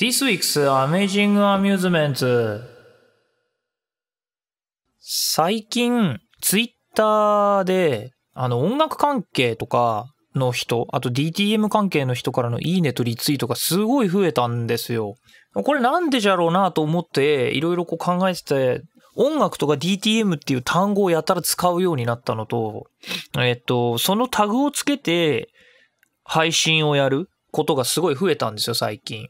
This week's Amazing Amusements 最近、ツイッターで、あの、音楽関係とかの人、あと DTM 関係の人からのいいねとリツイートがすごい増えたんですよ。これなんでじゃろうなと思って、いろいろこう考えてて、音楽とか DTM っていう単語をやたら使うようになったのと、えっと、そのタグをつけて配信をやることがすごい増えたんですよ、最近。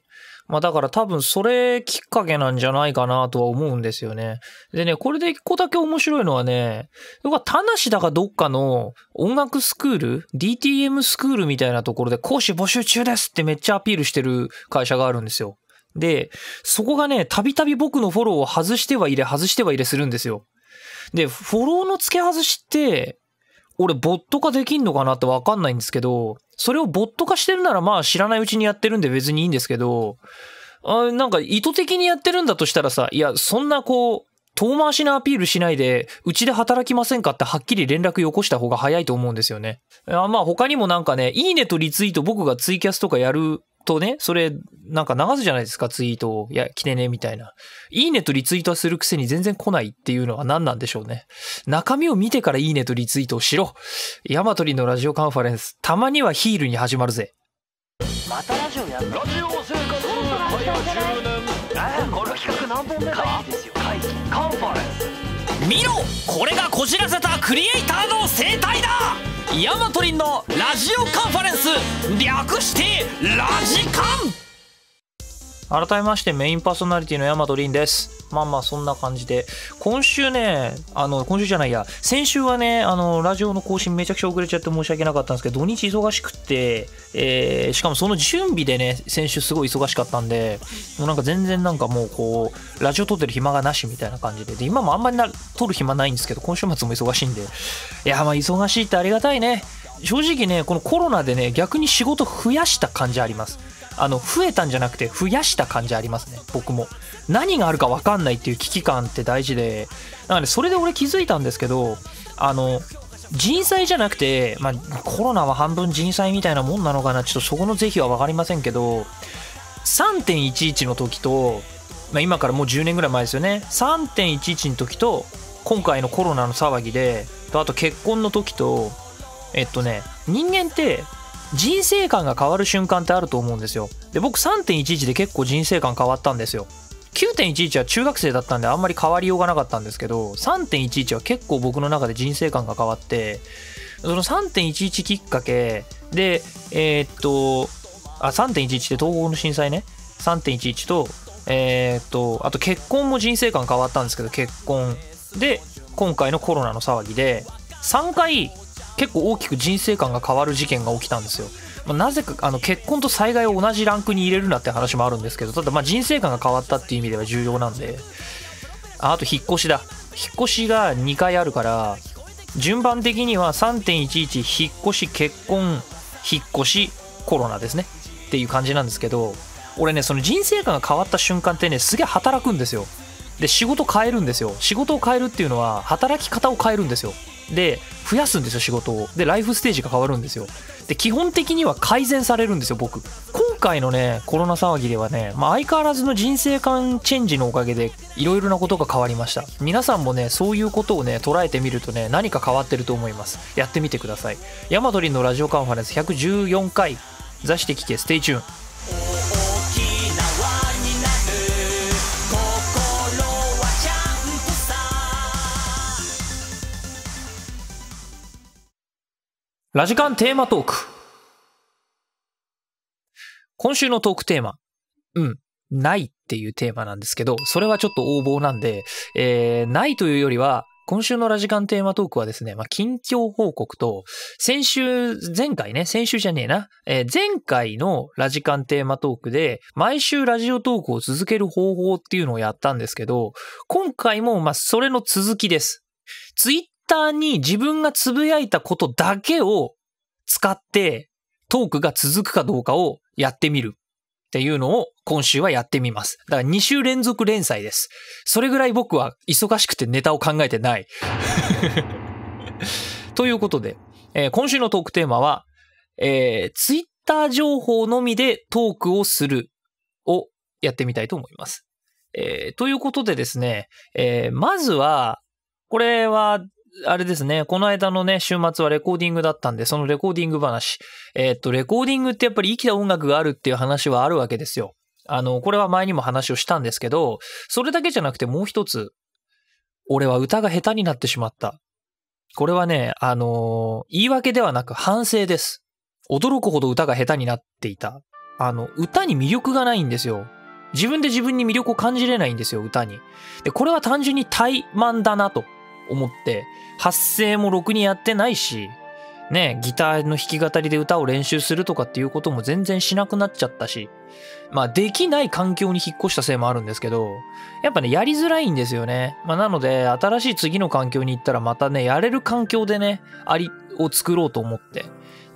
まあだから多分それきっかけなんじゃないかなとは思うんですよね。でね、これで一個だけ面白いのはね、僕は田無だかどっかの音楽スクール、DTM スクールみたいなところで講師募集中ですってめっちゃアピールしてる会社があるんですよ。で、そこがね、たびたび僕のフォローを外しては入れ、外しては入れするんですよ。で、フォローの付け外しって、俺ボット化できんのかなってわかんないんですけど、それをボット化してるならまあ知らないうちにやってるんで別にいいんですけど、あなんか意図的にやってるんだとしたらさ、いや、そんなこう、遠回しなアピールしないで、うちで働きませんかってはっきり連絡よこした方が早いと思うんですよね。あまあ他にもなんかね、いいねとリツイート僕がツイキャスとかやるとね、それ、なんか流すじゃないですか、ツイートを。いや、来てね、みたいな。いいねとリツイートはするくせに全然来ないっていうのは何なんでしょうね。中身を見てからいいねとリツイートをしろ。ヤマトリのラジオカンファレンス、たまにはヒールに始まるぜ。またラジオやるラジオ生活10年えこの企画何本目かですよ会議カンファレンス見ろこれがこじらせたクリエイターの生態だヤマトリンのラジオカンファレンス略してラジカン改めましてメインパーソナリティのヤマトリンです。まあまあそんな感じで。今週ね、あの、今週じゃないや、先週はね、あの、ラジオの更新めちゃくちゃ遅れちゃって申し訳なかったんですけど、土日忙しくって、えー、しかもその準備でね、先週すごい忙しかったんで、もうなんか全然なんかもうこう、ラジオ撮ってる暇がなしみたいな感じで、で、今もあんまりな撮る暇ないんですけど、今週末も忙しいんで、いや、まあ忙しいってありがたいね。正直ね、このコロナでね、逆に仕事増やした感じあります。あの増えたんじゃなくて増やした感じありますね。僕も。何があるか分かんないっていう危機感って大事で。なのでそれで俺気づいたんですけどあの人災じゃなくて、まあ、コロナは半分人災みたいなもんなのかな。ちょっとそこの是非は分かりませんけど3.11の時と、まあ、今からもう10年ぐらい前ですよね。3.11の時と今回のコロナの騒ぎであと結婚の時とえっとね人間って人生観が変わる瞬間ってあると思うんですよ。で、僕3.11で結構人生観変わったんですよ。9.11は中学生だったんであんまり変わりようがなかったんですけど、3.11は結構僕の中で人生観が変わって、その3.11きっかけで、えー、っと、あ、3.11って東北の震災ね。3.11と、えー、っと、あと結婚も人生観変わったんですけど、結婚で、今回のコロナの騒ぎで、3回結構大きく人生観が変わる事件が起きたんですよ。ま、なぜかあの結婚と災害を同じランクに入れるなって話もあるんですけどただまあ人生観が変わったっていう意味では重要なんで。ああと引っ越しだ。引っ越しが2回あるから順番的には3.11引っ越し結婚引っ越しコロナですね。っていう感じなんですけど俺ねその人生観が変わった瞬間ってねすげえ働くんですよ。で仕事変えるんですよ。仕事を変えるっていうのは働き方を変えるんですよ。で増やすんですよ仕事を。でライフステージが変わるんですよ。で基本的には改善されるんですよ僕。今回のねコロナ騒ぎではね、まあ、相変わらずの人生観チェンジのおかげでいろいろなことが変わりました。皆さんもねそういうことをね捉えてみるとね何か変わってると思います。やってみてください。ヤマトリンのラジオカンファレンス114回座して聞け。 Stay tune ラジカンテーマトーク。今週のトークテーマ。うん。ないっていうテーマなんですけど、それはちょっと横暴なんで、えー、ないというよりは、今週のラジカンテーマトークはですね、まあ、近況報告と、先週、前回ね、先週じゃねえな、えー、前回のラジカンテーマトークで、毎週ラジオトークを続ける方法っていうのをやったんですけど、今回も、ま、それの続きです。ツイターに自分がつぶやいたことだけを使ってトークが続くかどうかをやってみるっていうのを今週はやってみます。だから2週連続連載です。それぐらい僕は忙しくてネタを考えてない。ということで、えー、今週のトークテーマは、えー、ツイッター情報のみでトークをするをやってみたいと思います。えーということでですね、えーまずは、これは、あれですね、この間のね、週末はレコーディングだったんで、そのレコーディング話。えっと、レコーディングってやっぱり生きた音楽があるっていう話はあるわけですよ。あの、これは前にも話をしたんですけど、それだけじゃなくてもう一つ、俺は歌が下手になってしまった。これはね、あの言い訳ではなく反省です。驚くほど歌が下手になっていた。あの、歌に魅力がないんですよ。自分で自分に魅力を感じれないんですよ、歌に。で、これは単純に怠慢だなと思って、発声もろくにやってないし、ね、ギターの弾き語りで歌を練習するとかっていうことも全然しなくなっちゃったし、まあ、できない環境に引っ越したせいもあるんですけど、やっぱね、やりづらいんですよね。まあ、なので、新しい次の環境に行ったらまたね、やれる環境でね、あり、を作ろうと思って、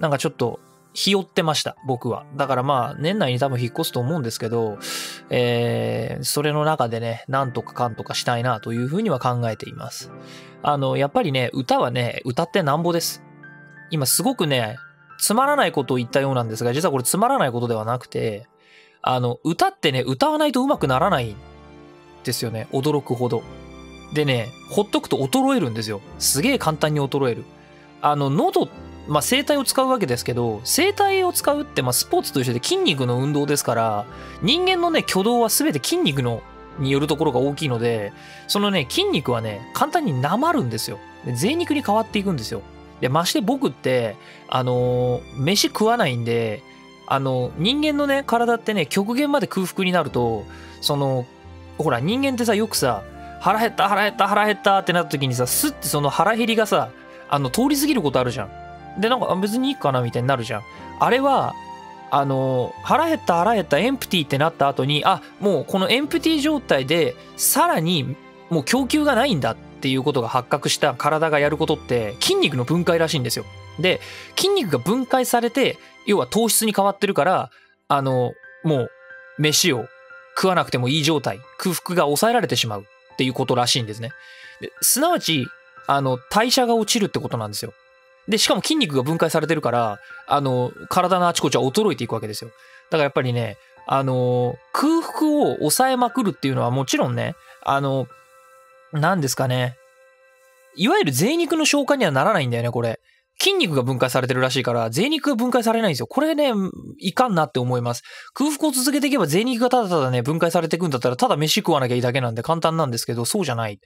なんかちょっと、ひよってました、僕は。だからまあ、年内に多分引っ越すと思うんですけど、えー、それの中でね、なんとかかんとかしたいなというふうには考えています。あの、やっぱりね、歌はね、歌ってなんぼです。今すごくね、つまらないことを言ったようなんですが、実はこれつまらないことではなくて、あの、歌ってね、歌わないと上手くならないんですよね。驚くほど。でね、ほっとくと衰えるんですよ。すげえ簡単に衰える。あの、喉っ、まあ、声帯を使うわけですけど、声帯を使うって、まあ、スポーツと一緒で筋肉の運動ですから、人間のね、挙動は全て筋肉の、によるところが大きいので、そのね、筋肉はね、簡単になまるんですよ。で贅肉に変わっていくんですよ。で、まして僕って、あのー飯食わないんで、あの、人間のね、体ってね、極限まで空腹になると、その、ほら、人間ってさ、よくさ、腹減った、腹減った、腹減ったってなった時にさ、スッてその腹減りがさ、あの、通り過ぎることあるじゃん。で、なんか、別にいいかなみたいになるじゃん。あれは、あの、腹減った、腹減った、エンプティってなった後に、あ、もうこのエンプティ状態で、さらに、もう供給がないんだっていうことが発覚した体がやることって、筋肉の分解らしいんですよ。で、筋肉が分解されて、要は糖質に変わってるから、あの、もう、飯を食わなくてもいい状態、空腹が抑えられてしまうっていうことらしいんですね。ですなわち、あの、代謝が落ちるってことなんですよ。で、しかも筋肉が分解されてるから、あの、体のあちこちは衰えていくわけですよ。だからやっぱりね、あの、空腹を抑えまくるっていうのはもちろんね、あの、何ですかね。いわゆる贅肉の消化にはならないんだよね、これ。筋肉が分解されてるらしいから、贅肉が分解されないんですよ。これね、いかんなって思います。空腹を続けていけば贅肉がただただね、分解されていくんだったら、ただ飯食わなきゃいいだけなんで簡単なんですけど、そうじゃない。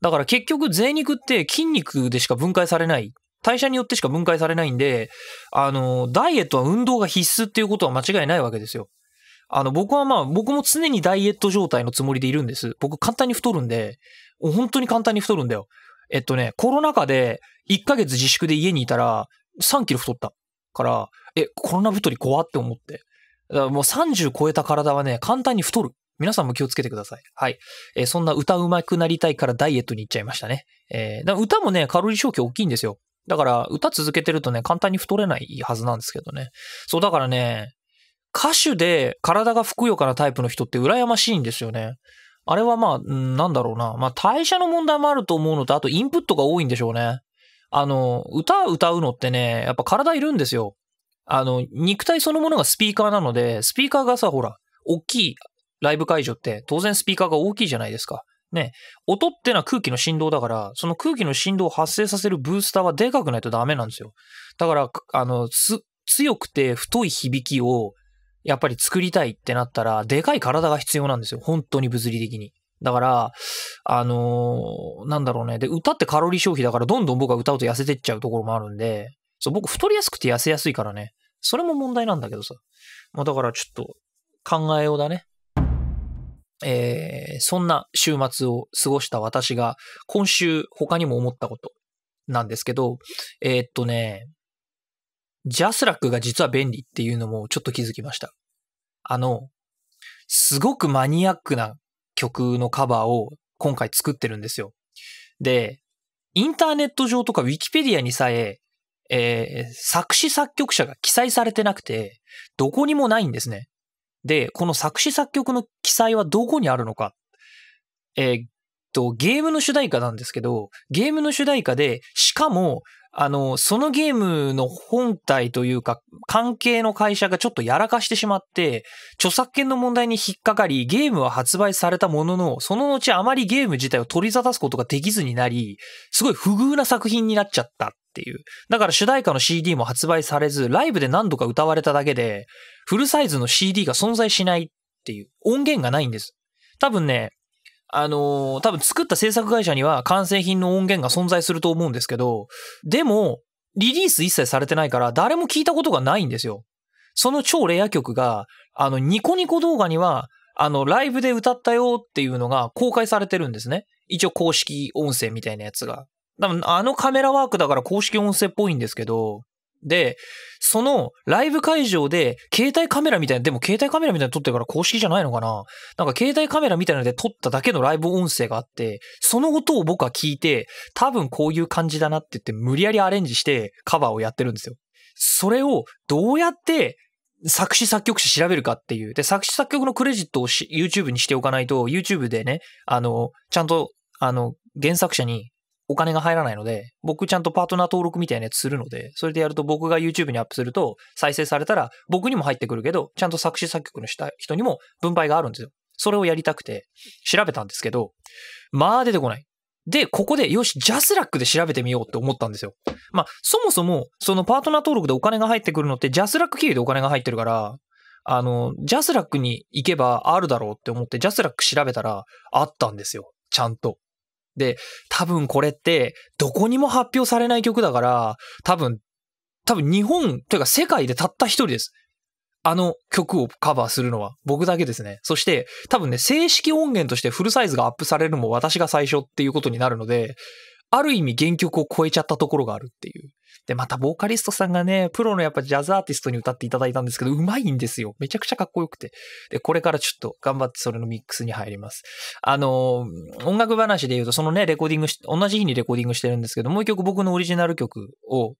だから結局贅肉って筋肉でしか分解されない。代謝によってしか分解されないんで、あの、ダイエットは運動が必須っていうことは間違いないわけですよ。あの、僕はまあ、僕も常にダイエット状態のつもりでいるんです。僕簡単に太るんで、本当に簡単に太るんだよ。えっとね、コロナ禍で1ヶ月自粛で家にいたら3キロ太ったから、え、コロナ太り怖って思って。だからもう30超えた体はね、簡単に太る。皆さんも気をつけてください。はい。えーそんな歌うまくなりたいからダイエットに行っちゃいましたね。えー歌もね、カロリー消費大きいんですよ。だから、歌続けてるとね、簡単に太れないはずなんですけどね。そう、だからね、歌手で体がふくよかなタイプの人って羨ましいんですよね。あれはまあ、なんだろうな。まあ、代謝の問題もあると思うのと、あとインプットが多いんでしょうね。あの、歌歌うのってね、やっぱ体いるんですよ。あの、肉体そのものがスピーカーなので、スピーカーがさ、ほら、大きいライブ会場って当然スピーカーが大きいじゃないですか。ね。音ってのは空気の振動だから、その空気の振動を発生させるブースターはでかくないとダメなんですよ。だから、あの、強くて太い響きを、やっぱり作りたいってなったら、でかい体が必要なんですよ。本当に物理的に。だから、あのーなんだろうね。で、歌ってカロリー消費だから、どんどん僕は歌うと痩せてっちゃうところもあるんで、そう、僕太りやすくて痩せやすいからね。それも問題なんだけどさ。まあだからちょっと考えようだね。えー、そんな週末を過ごした私が、今週他にも思ったことなんですけど、えーっとね、ジャスラックが実は便利っていうのもちょっと気づきました。あの、すごくマニアックな曲のカバーを今回作ってるんですよ。で、インターネット上とかウィキペディアにさえ、えー作詞作曲者が記載されてなくて、どこにもないんですね。で、この作詞作曲の記載はどこにあるのか。えーっと、ゲームの主題歌なんですけど、ゲームの主題歌で、しかも、あの、そのゲームの本体というか、関係の会社がちょっとやらかしてしまって、著作権の問題に引っかかり、ゲームは発売されたものの、その後あまりゲーム自体を取り沙汰すことができずになり、すごい不遇な作品になっちゃったっていう。だから主題歌の CD も発売されず、ライブで何度か歌われただけで、フルサイズの CD が存在しないっていう、音源がないんです。多分ね、あのー多分作った制作会社には完成品の音源が存在すると思うんですけど、でも、リリース一切されてないから誰も聞いたことがないんですよ。その超レア曲が、あの、ニコニコ動画には、あの、ライブで歌ったよっていうのが公開されてるんですね。一応公式音声みたいなやつが。多分あのカメラワークだから公式音声っぽいんですけど、で、そのライブ会場で携帯カメラみたいな、でも携帯カメラみたいなの撮ってるから公式じゃないのかな？なんか携帯カメラみたいなので撮っただけのライブ音声があって、その音を僕は聞いて、多分こういう感じだなって言って無理やりアレンジしてカバーをやってるんですよ。それをどうやって作詞作曲者調べるかっていう。で、作詞作曲のクレジットを YouTube にしておかないと、YouTube でね、あの、ちゃんと、あの、原作者にお金が入らないので、僕ちゃんとパートナー登録みたいなやつするので、それでやると僕が YouTube にアップすると、再生されたら僕にも入ってくるけど、ちゃんと作詞作曲のした人にも分配があるんですよ。それをやりたくて調べたんですけど、まあ出てこない。で、ここで、よし、ジャスラックで調べてみようって思ったんですよ。まあ、そもそも、そのパートナー登録でお金が入ってくるのって、ジャスラック経由でお金が入ってるから、あの、ジャスラックに行けばあるだろうって思って、ジャスラック調べたら、あったんですよ。ちゃんと。で、多分これって、どこにも発表されない曲だから、多分、多分日本、というか世界でたった一人です。あの曲をカバーするのは僕だけですね。そして多分ね、正式音源としてフルサイズがアップされるのも私が最初っていうことになるので、ある意味原曲を超えちゃったところがあるっていう。で、またボーカリストさんがね、プロのやっぱジャズアーティストに歌っていただいたんですけど、うまいんですよ。めちゃくちゃかっこよくて。で、これからちょっと頑張ってそれのミックスに入ります。あの、音楽話で言うと、そのね、レコーディングし、同じ日にレコーディングしてるんですけど、もう一曲僕のオリジナル曲を、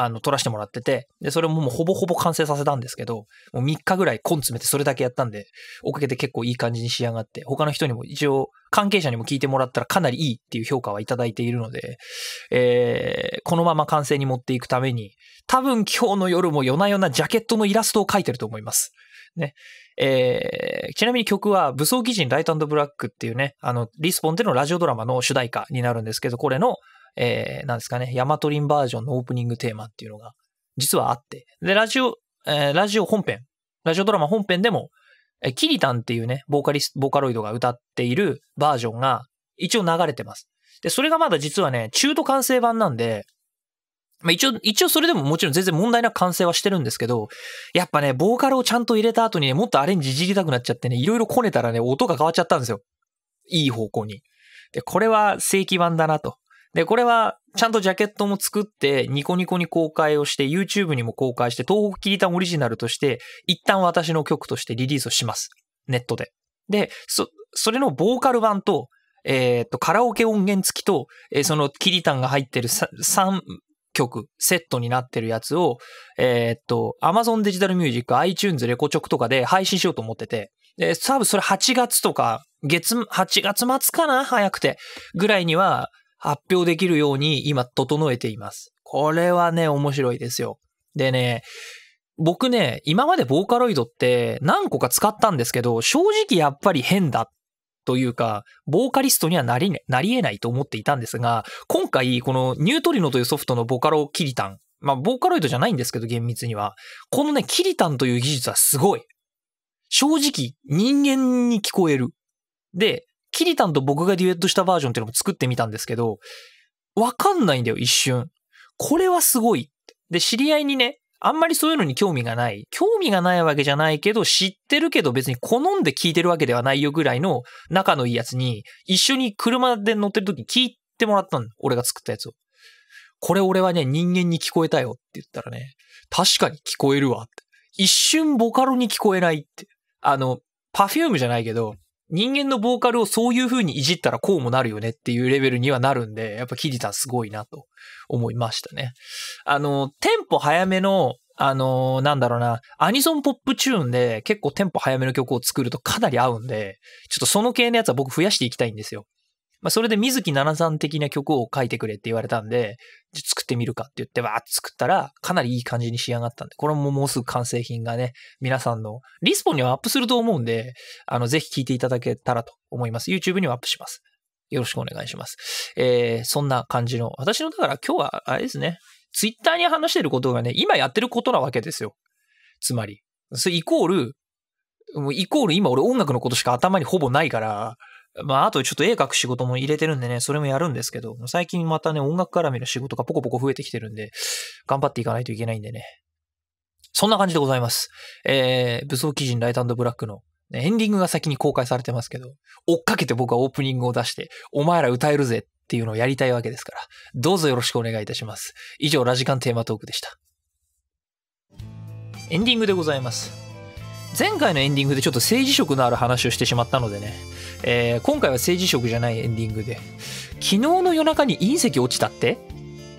あの、撮らせてもらってて、で、それももうほぼほぼ完成させたんですけど、もう3日ぐらいコン詰めてそれだけやったんで、おかげで結構いい感じに仕上がって、他の人にも一応、関係者にも聞いてもらったらかなりいいっていう評価はいただいているので、えー、このまま完成に持っていくために、多分今日の夜も夜な夜なジャケットのイラストを描いてると思います。ね。えー、ちなみに曲は武装基人ライトブラックっていうね、あの、リスポンでのラジオドラマの主題歌になるんですけど、これの、えー、なんですかね、ヤマトリンバージョンのオープニングテーマっていうのが、実はあって。で、ラジオ、えーラジオ本編、ラジオドラマ本編でも、えーキリタンっていうね、ボーカリスト、ボーカロイドが歌っているバージョンが一応流れてます。で、それがまだ実はね、中途完成版なんで、まあ一応、一応それでももちろん全然問題なく完成はしてるんですけど、やっぱね、ボーカルをちゃんと入れた後にね、もっとアレンジいじりたくなっちゃってね、いろいろこねたらね、音が変わっちゃったんですよ。いい方向に。で、これは正規版だなと。で、これは、ちゃんとジャケットも作って、ニコニコに公開をして、YouTube にも公開して、東北キリタンオリジナルとして、一旦私の曲としてリリースをします。ネットで。で、そ、それのボーカル版と、えーっと、カラオケ音源付きと、えーそのキリタンが入ってる3曲、セットになってるやつを、えーっと、Amazon デジタルミュージック、iTunes、レコチョクとかで配信しようと思ってて、で、多分それ8月とか、月、8月末かな？早くて。ぐらいには発表できるように今整えています。これはね、面白いですよ。でね、僕ね、今までボーカロイドって何個か使ったんですけど、正直やっぱり変だというか、ボーカリストにはなり,、なり得ないと思っていたんですが、今回このニュートリノというソフトのボカロキリタン、まあボーカロイドじゃないんですけど厳密には、このね、キリタンという技術はすごい。正直人間に聞こえる。で、キリタンと僕がデュエットしたバージョンっていうのも作ってみたんですけど、わかんないんだよ、一瞬。これはすごい。で、知り合いにね、あんまりそういうのに興味がない。興味がないわけじゃないけど、知ってるけど別に好んで聞いてるわけではないよぐらいの仲のいいやつに、一緒に車で乗ってる時に聞いてもらったの。俺が作ったやつを。これ俺はね、人間に聞こえたよって言ったらね、確かに聞こえるわって。一瞬ボカロに聞こえないって。あの、パフュームじゃないけど、人間のボーカルをそういう風にいじったらこうもなるよねっていうレベルにはなるんで、やっぱキリタンすごいなと思いましたね。あの、テンポ早めの、あの、なんだろうな、アニソンポップチューンで結構テンポ早めの曲を作るとかなり合うんで、ちょっとその系のやつは僕増やしていきたいんですよ。まあ、それで水木奈々さん的な曲を書いてくれって言われたんで、じゃ作ってみるかって言ってわーって作ったら、かなりいい感じに仕上がったんで、これももうすぐ完成品がね、皆さんのリスポンにはアップすると思うんで、あの、ぜひ聴いていただけたらと思います。YouTube にはアップします。よろしくお願いします。えー、そんな感じの、私の、だから今日は、あれですね、Twitter に話してることがね、今やってることなわけですよ。つまり。それイコール、もうイコール今俺音楽のことしか頭にほぼないから、まあ、あとちょっと絵描く仕事も入れてるんでね、それもやるんですけど、最近またね、音楽絡みの仕事がポコポコ増えてきてるんで、頑張っていかないといけないんでね。そんな感じでございます。えー、武装基人ライトブラックのエンディングが先に公開されてますけど、追っかけて僕はオープニングを出して、お前ら歌えるぜっていうのをやりたいわけですから、どうぞよろしくお願いいたします。以上、ラジカンテーマトークでした。エンディングでございます。前回のエンディングでちょっと政治色のある話をしてしまったのでね、えー、今回は政治色じゃないエンディングで、昨日の夜中に隕石落ちたって？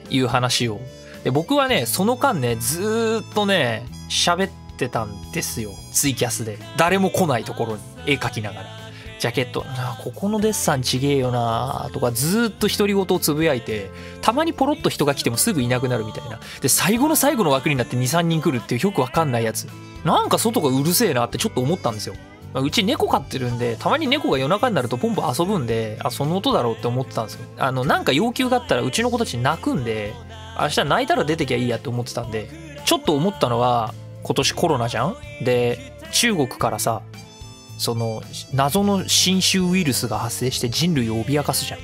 いう話を。で僕はね、その間ね、ずっとね、喋ってたんですよ。ツイキャスで。誰も来ないところに絵描きながら。ジャケット、な、ここのデッサンちげえよなとかずっと独り言をつぶやいて、たまにポロッと人が来てもすぐいなくなるみたいな。で、最後の最後の枠になって2、3人来るっていうよくわかんないやつ。なんか外がうるせえなってちょっと思ったんですよ。うち猫飼ってるんで、たまに猫が夜中になるとポンポン遊ぶんで、あ、その音だろうって思ってたんですよ。あの、なんか要求があったらうちの子たち泣くんで、明日泣いたら出てきゃいいやって思ってたんで、ちょっと思ったのは、今年コロナじゃん？で、中国からさ、その謎の新種ウイルスが発生して人類を脅かすじゃん。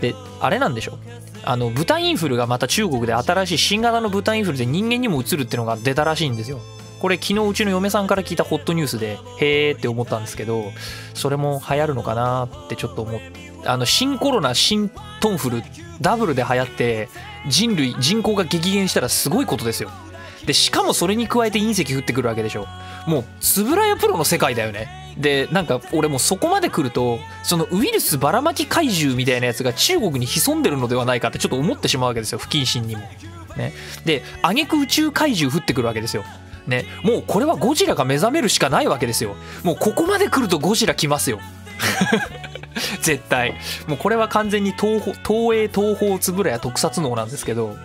で、あれなんでしょあの、豚インフルがまた中国で新しい新型の豚インフルで人間にも移るってのが出たらしいんですよ。これ昨日うちの嫁さんから聞いたホットニュースで、へーって思ったんですけど、それも流行るのかなってちょっと思って、あの、新コロナ、新トンフル、ダブルで流行って、人類、人口が激減したらすごいことですよ。で、しかもそれに加えて隕石降ってくるわけでしょ。もう、つぶらやプロの世界だよね。で、なんか俺もそこまで来ると、そのウイルスばらまき怪獣みたいなやつが中国に潜んでるのではないかってちょっと思ってしまうわけですよ、不謹慎にも。ね。で、挙句宇宙怪獣降ってくるわけですよ。ね。もうこれはゴジラが目覚めるしかないわけですよ。もうここまで来るとゴジラ来ますよ。絶対。もうこれは完全に東東映東方つぶらや特撮能なんですけど。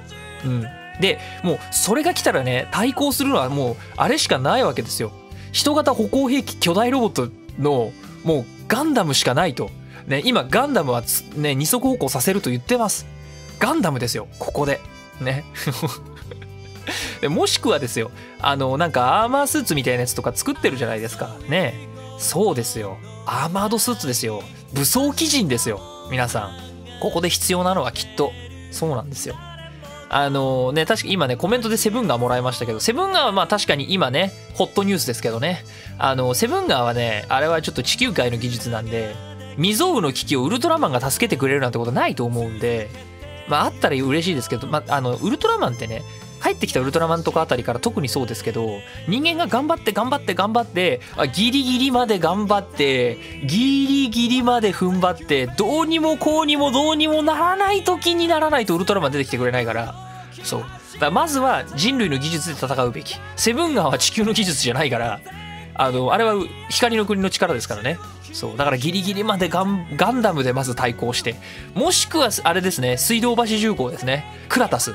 うん。で、もうそれが来たらね、対抗するのはもうあれしかないわけですよ。人型歩行兵器巨大ロボットのもうガンダムしかないと。ね、今ガンダムはね、二足歩行させると言ってます。ガンダムですよ、ここで。ね。もしくはですよ、あの、なんかアーマースーツみたいなやつとか作ってるじゃないですか。ね。そうですよ。アーマードスーツですよ。武装基人ですよ。皆さん。ここで必要なのはきっと、そうなんですよ。あのね、確か今ね、コメントでセブンガーもらいましたけど、セブンガーはまあ確かに今ね、ホットニュースですけどね、あの、セブンガーはね、あれはちょっと地球界の技術なんで、未曾有の危機をウルトラマンが助けてくれるなんてことないと思うんで、まああったら嬉しいですけど、まあ、あの、ウルトラマンってね、帰ってきたウルトラマンとかあたりから特にそうですけど人間が頑張って頑張って頑張ってあギリギリまで頑張ってギリギリまで踏ん張ってどうにもこうにもどうにもならない時にならないとウルトラマン出てきてくれないから。そう。だまずは人類の技術で戦うべき。セブンガーは地球の技術じゃないからあのあれは光の国の力ですからね。そう。だからギリギリまでガンガンダムでまず対抗して。もしくはあれですね。水道橋重工ですね。クラタス。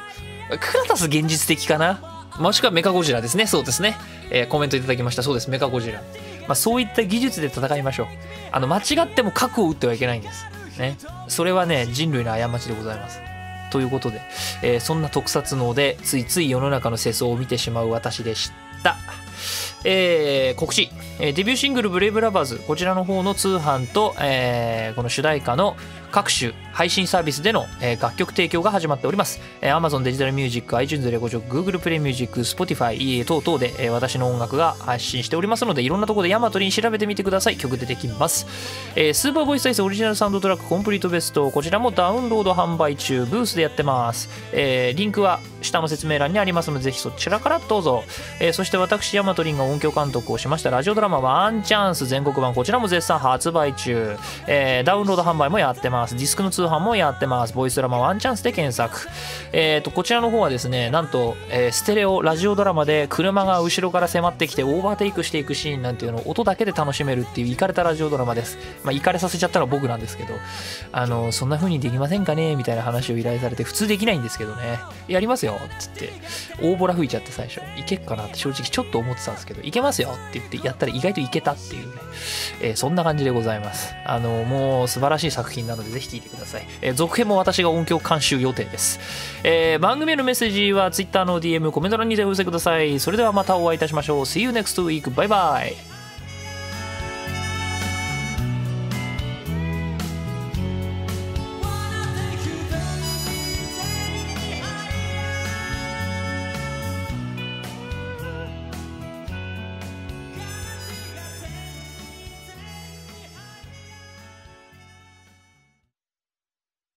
クラタス現実的かな？もしくはメカゴジラですね。そうですね。えー、コメントいただきました。そうです。メカゴジラ。まあ、そういった技術で戦いましょう。あの、間違っても核を撃ってはいけないんです。ね。それはね、人類の過ちでございます。ということで、えー、そんな特撮能でついつい世の中の世相を見てしまう私でした。えー、告知、え、デビューシングル「ブレイブラバーズ」こちらの方の通販と、えー、この主題歌の各種配信サービスでの、えー、楽曲提供が始まっております、えー、Amazon デジタルミュージック iTunes レコチョク Google プレイミュージック Spotify 等々で、えー、私の音楽が発信しておりますのでいろんなところでヤマトリン調べてみてください。曲出てきます、えー、スーパーボイスサイズオリジナルサウンドトラックコンプリートベストこちらもダウンロード販売中。ブースでやってます、えー、リンクは下の説明欄にありますのでぜひそちらからどうぞ、えー、そして私ヤマトリンが音響監督をしました。ラジオドラマワンチャンス。全国版こちらも絶賛発売中、えー、ダウンロード販売もやってます。ます。ディスクの通販もやってます。ボイスドラマワンチャンスで検索。えっ、と、こちらの方はですね、なんと、えーステレオ、ラジオドラマで車が後ろから迫ってきてオーバーテイクしていくシーンなんていうのを音だけで楽しめるっていうイカれたラジオドラマです。まあ、イカれさせちゃったのは僕なんですけど、あの、そんな風にできませんかね？みたいな話を依頼されて、普通できないんですけどね、やりますよっつって、大ボラ吹いちゃって最初、いけっかなって正直ちょっと思ってたんですけど、いけますよって言ってやったら意外といけたっていうね、えーそんな感じでございます。あの、もう素晴らしい作品なのでぜひ聴いてください。えー続編も私が音響監修予定です。えー番組へのメッセージは Twitter の DM、コメント欄にてお寄せください。それではまたお会いいたしましょう。See you next week. バイバイ。